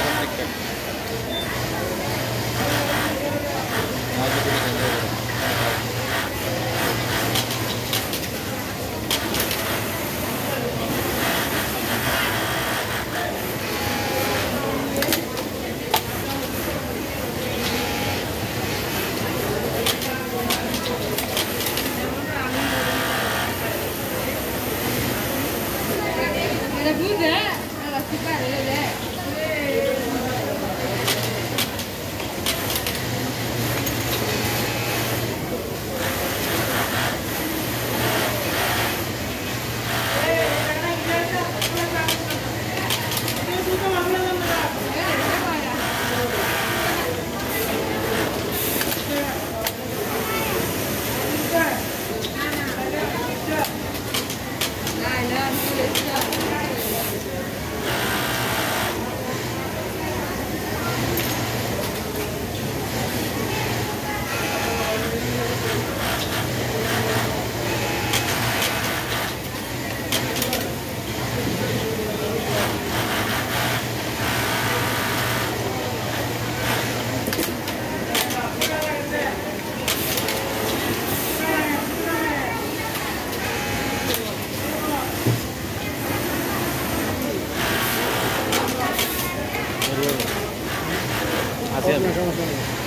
connected. Rajagiri Chandragiri. Ada bunda, ada kita ada Así es.